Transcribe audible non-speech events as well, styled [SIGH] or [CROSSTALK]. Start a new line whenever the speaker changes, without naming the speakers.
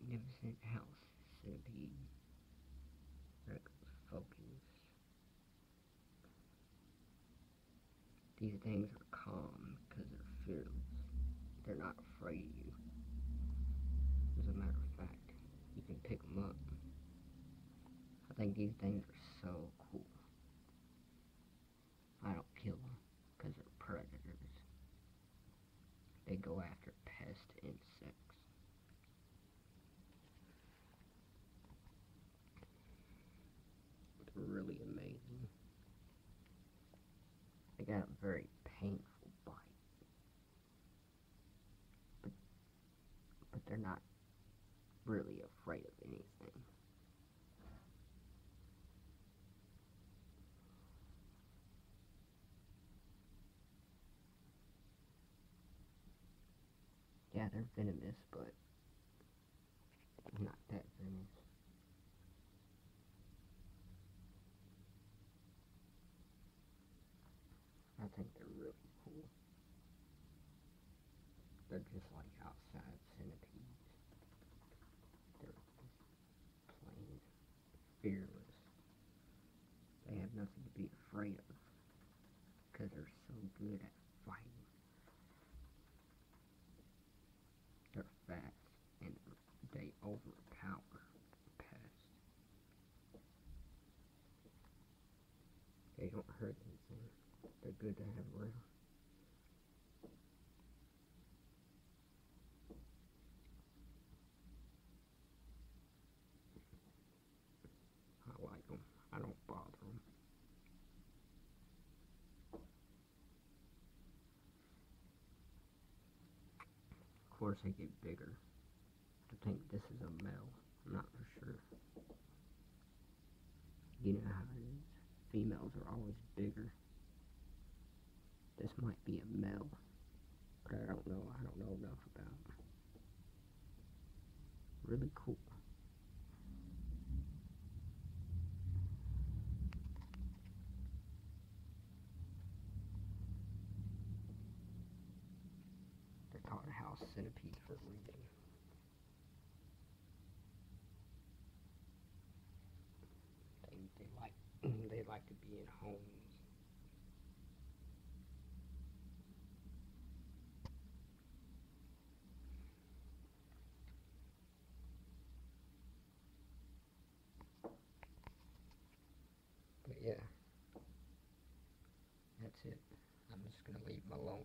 magnificent house centipede. Focus. These things are calm because they're fearless. They're not afraid of you. As a matter of fact, you can pick them up. I think these things are so cool. I don't kill them because they're predators. They go after pest insects. They're really amazing. They got a very painful bite. But, but they're not really afraid of anything. Yeah, they're venomous, but not that venomous. I think they're really cool. They're just like outside centipedes. They're just plain fearless. They have nothing to be afraid of because they're so good at fighting. They're fast and they overpower pests. They don't hurt anything. They're good to have around. I like them. I don't bother them. Of course, they get bigger. I think this is a male. I'm not for sure. You know how it is. Females are always bigger. This might be a male, but I don't know. I don't know enough about. Really cool. They're called house centipedes for a reason. They, they like [CLEARS THROAT] they like to be in homes. But yeah, that's it. I'm just gonna leave them alone.